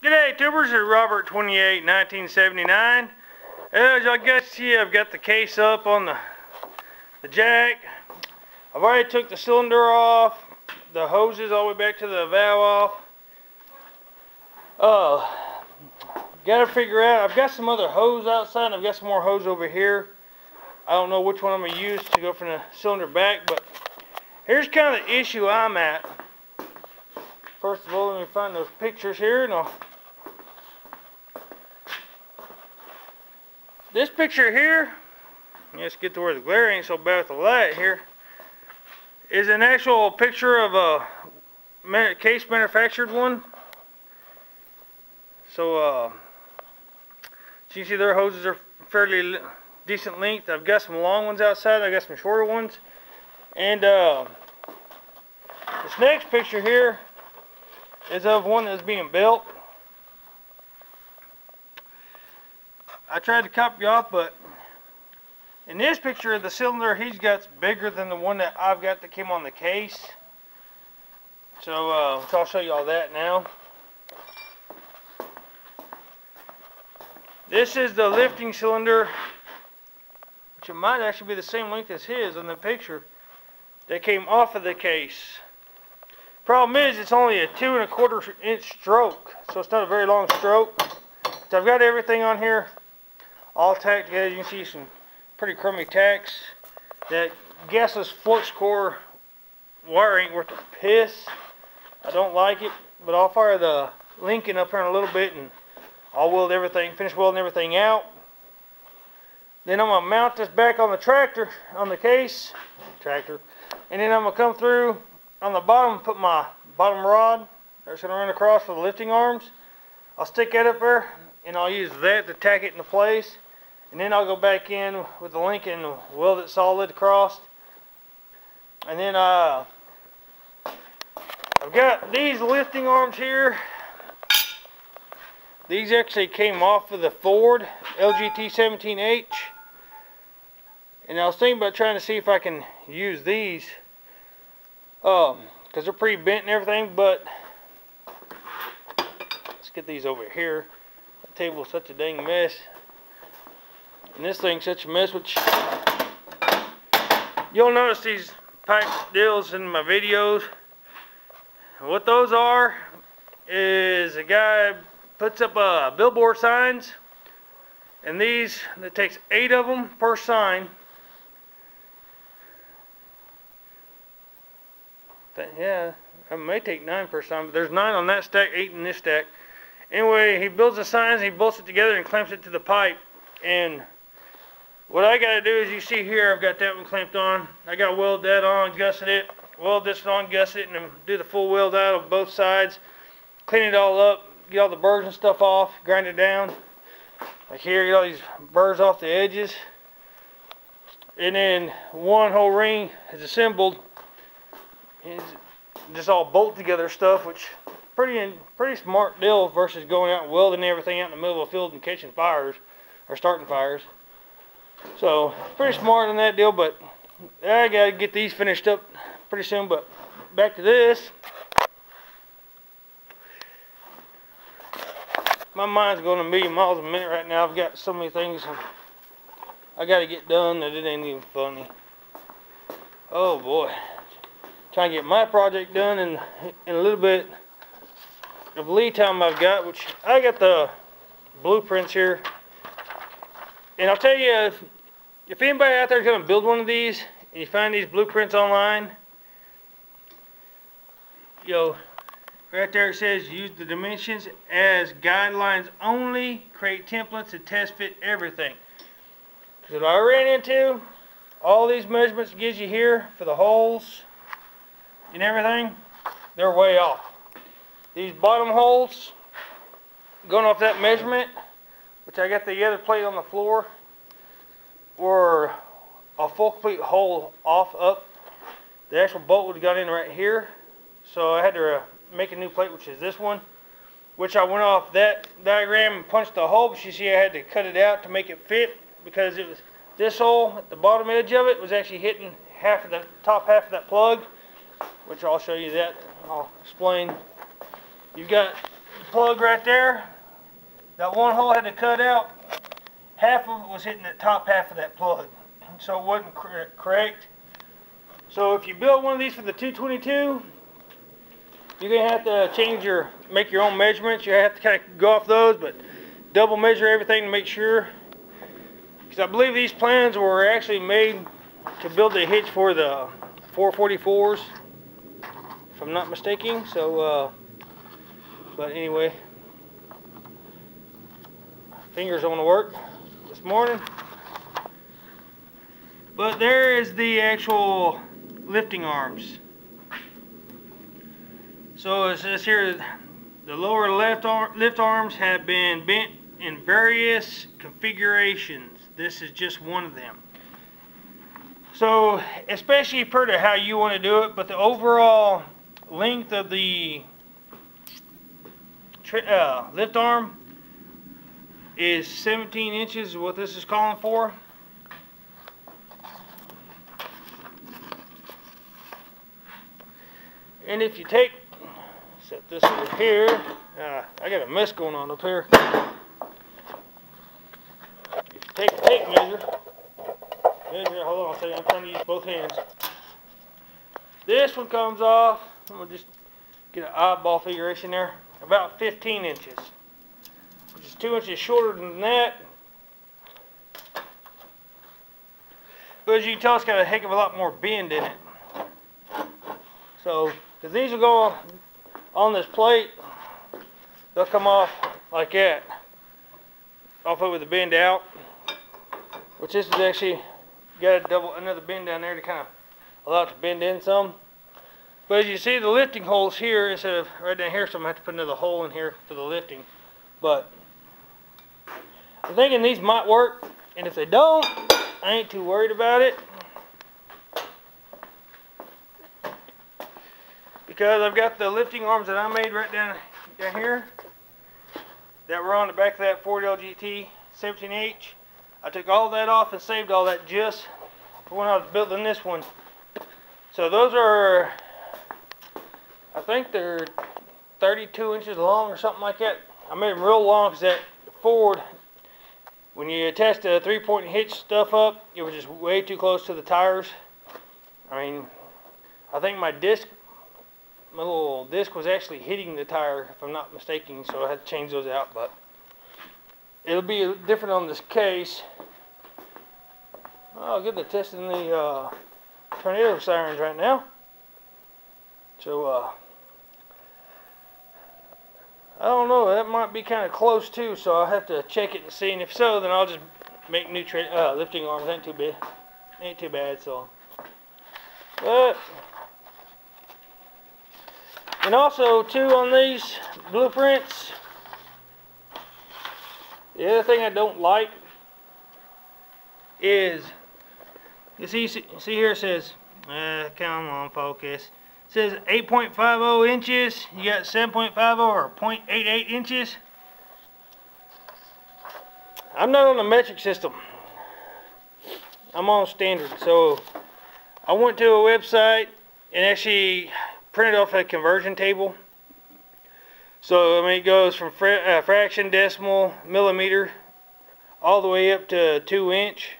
G'day tubers, it's Robert 28 1979. As I guess see I've got the case up on the the jack. I've already took the cylinder off, the hoses all the way back to the valve off. Uh gotta figure out I've got some other hose outside I've got some more hose over here. I don't know which one I'm gonna use to go from the cylinder back, but here's kind of the issue I'm at. First of all, let me find those pictures here and I'll This picture here, let's get to where the glare ain't so bad with the light here, is an actual picture of a case manufactured one. So, uh, you see their hoses are fairly decent length. I've got some long ones outside, I've got some shorter ones. And uh, this next picture here is of one that's being built. I tried to copy off, but in this picture, of the cylinder he's got's bigger than the one that I've got that came on the case. So, uh, so I'll show you all that now. This is the lifting cylinder, which it might actually be the same length as his in the picture, that came off of the case. Problem is, it's only a two and a quarter inch stroke, so it's not a very long stroke. So I've got everything on here all tacked together. You can see some pretty crummy tacks. That gasless flux core wire ain't worth a piss. I don't like it, but I'll fire the Lincoln up here in a little bit and I'll weld everything, finish welding everything out. Then I'm gonna mount this back on the tractor, on the case, tractor, and then I'm gonna come through on the bottom, put my bottom rod that's gonna run across for the lifting arms. I'll stick that up there and I'll use that to tack it into place and then I'll go back in with the link and weld it solid across. And then uh, I've got these lifting arms here. These actually came off of the Ford LGT 17H and I was thinking about trying to see if I can use these um because they're pretty bent and everything but let's get these over here. The table's such a dang mess and this thing's such a mess, which you'll notice these pipe deals in my videos. What those are is a guy puts up uh, billboard signs and these, it takes eight of them per sign. But yeah, it may take nine per sign, but there's nine on that stack, eight in this stack. Anyway, he builds the signs, he bolts it together and clamps it to the pipe. And what I got to do is you see here, I've got that one clamped on. I got to weld that on, gusset it, weld this on, gusset it, and do the full weld out of both sides. Clean it all up, get all the burrs and stuff off, grind it down. Like here, get all these burrs off the edges. And then one whole ring is assembled. It's just all bolt together stuff, which pretty pretty smart deal versus going out and welding everything out in the middle of a field and catching fires or starting fires. So pretty smart on that deal, but I gotta get these finished up pretty soon. But back to this. My mind's going a million miles a minute right now. I've got so many things I gotta get done that it ain't even funny. Oh boy. Trying to get my project done in, in a little bit of lead time I've got, which I got the blueprints here and I'll tell you, if, anybody out there is going to build one of these, and you find these blueprints online, you know, right there it says use the dimensions as guidelines only, create templates and test fit everything. Because what I ran into, all these measurements gives you here for the holes and everything, they're way off. These bottom holes, going off that measurement, which I got the other plate on the floor, were a full complete hole off up. The actual bolt would have gone in right here. So I had to uh, make a new plate, which is this one. Which I went off that diagram and punched the hole, but you see I had to cut it out to make it fit because it was this hole at the bottom edge of it was actually hitting half of the top half of that plug, which I'll show you that. I'll explain. You've got the plug right there. That one hole had to cut out. Half of it was hitting the top half of that plug. So it wasn't cor correct. So if you build one of these for the 222, you're gonna have to change your, make your own measurements. You have to kind of go off those, but double measure everything to make sure. Because I believe these plans were actually made to build the hitch for the 444s, if I'm not mistaken. So, uh, but anyway, fingers on the work this morning. But there is the actual lifting arms. So it says here, the lower left arm, lift arms have been bent in various configurations. This is just one of them. So, especially per to how you want to do it, but the overall length of the uh, lift arm is 17 inches, what this is calling for. And if you take, set this over here, uh, I got a mess going on up here. If you take a tape measure, measure, hold on a second, I'm trying to use both hands. This one comes off, I'm to just get an eyeball figuration there, about 15 inches, two inches shorter than that. But as you can tell, it's got a heck of a lot more bend in it. So, these will go on this plate, they'll come off like that. Off it with the bend out. Which this is actually got a double another bend down there to kind of allow it to bend in some. But as you see the lifting holes here instead of right down here, so I'm gonna have to put another hole in here for the lifting. But I'm thinking these might work, and if they don't, I ain't too worried about it. Because I've got the lifting arms that I made right down, down here that were on the back of that Ford LGT 17H. I took all that off and saved all that just for when I was building this one. So those are I think they're 32 inches long or something like that. I made them real long because that Ford, when you attach the three-point hitch stuff up, it was just way too close to the tires. I mean, I think my disc, my little disc was actually hitting the tire, if I'm not mistaken, so I had to change those out, but it'll be different on this case. Oh, good, they're testing the uh, tornado sirens right now. So, uh, I don't know. That might be kind of close too, so I'll have to check it and see. And if so, then I'll just make new uh, lifting arms. Ain't too bad. Ain't too bad. So, but and also too on these blueprints. The other thing I don't like is you see see here it says, uh, come on, focus says 8.50 inches. You got 7.50 or 0.88 inches. I'm not on the metric system. I'm on standard. So I went to a website and actually printed off a conversion table. So I mean it goes from fra uh, fraction, decimal, millimeter, all the way up to two inch.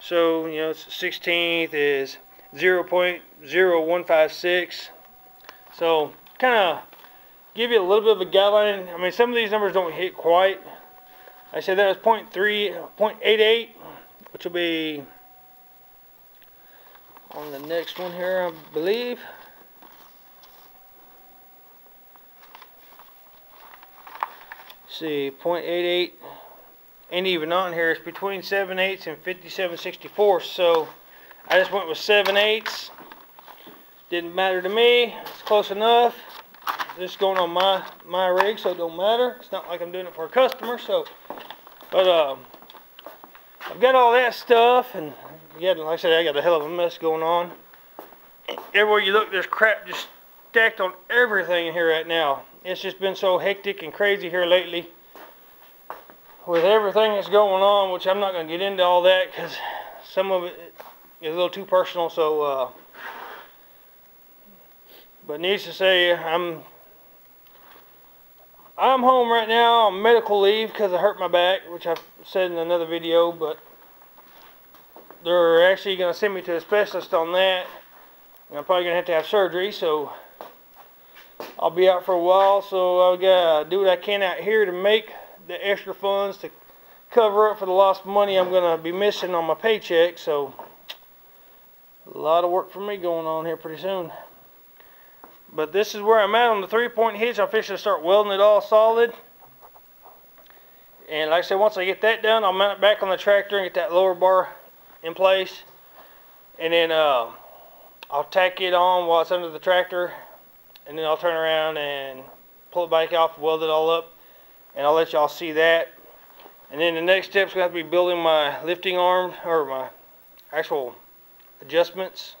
So you know, 16th is 0.0156. So kind of give you a little bit of a guideline. I mean, some of these numbers don't hit quite. I said that was 0.3, 0.88, which will be on the next one here, I believe. see, 0.88 ain't even on here. It's between 7 eighths and 57 64 So I just went with 7 eighths. Didn't matter to me. It's close enough. This is going on my my rig, so it don't matter. It's not like I'm doing it for a customer. So, but um, I've got all that stuff, and yeah, like I said, I got a hell of a mess going on. Everywhere you look, there's crap just stacked on everything in here right now. It's just been so hectic and crazy here lately with everything that's going on, which I'm not going to get into all that because some of it a little too personal, so, uh, but needs to say, I'm, I'm home right now on medical leave because I hurt my back, which I've said in another video, but they're actually going to send me to a specialist on that. And I'm probably going to have to have surgery, so I'll be out for a while. So I've got to do what I can out here to make the extra funds to cover up for the lost money I'm going to be missing on my paycheck. So a lot of work for me going on here pretty soon. But this is where I'm at on the three-point hitch. Fixing to start welding it all solid. And like I said, once I get that done, I'll mount it back on the tractor and get that lower bar in place. And then uh, I'll tack it on while it's under the tractor. And then I'll turn around and pull it back off, weld it all up. And I'll let y'all see that. And then the next step is going to have to be building my lifting arm, or my actual adjustments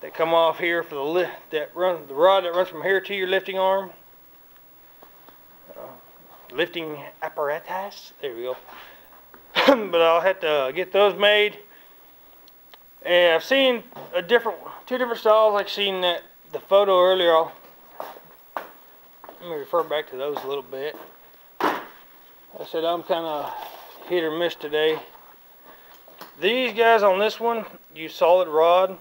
that come off here for the lift that run the rod that runs from here to your lifting arm. Uh, lifting apparatus? There we go. But I'll have to get those made. And I've seen a different two different styles. I've seen that the photo earlier. I'll, let me refer back to those a little bit. I said I'm kind of hit or miss today these guys on this one use solid rod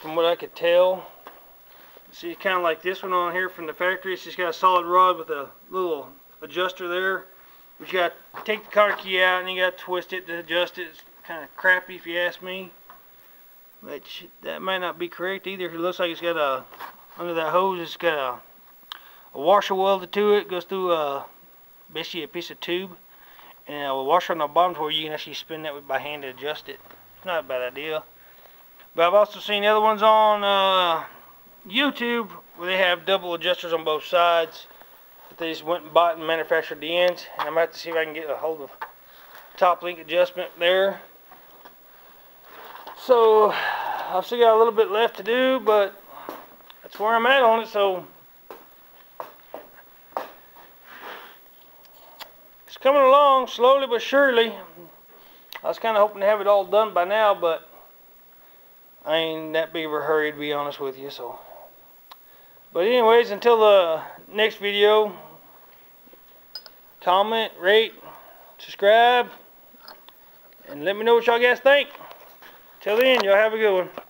from what I could tell. See, kind of like this one on here from the factory. It's just got a solid rod with a little adjuster there. But you got to take the cotter key out and you got to twist it to adjust it. It's kind of crappy if you ask me. But that might not be correct either. It looks like it's got a, under that hose, it's got a, a washer welded to it. Goes through a, basically a piece of tube. And a washer on the bottom where you can actually spin that by hand to adjust it. It's not a bad idea. But I've also seen the other ones on uh, YouTube where they have double adjusters on both sides. That they just went and bought and manufactured the ends. And I'm have to see if I can get a hold of top link adjustment there. So I've still got a little bit left to do, but that's where I'm at on it. So coming along slowly but surely. I was kind of hoping to have it all done by now, but I ain't that big of a hurry to be honest with you so. But anyways until the next video comment rate subscribe and let me know what y'all guys think. Till then y'all have a good one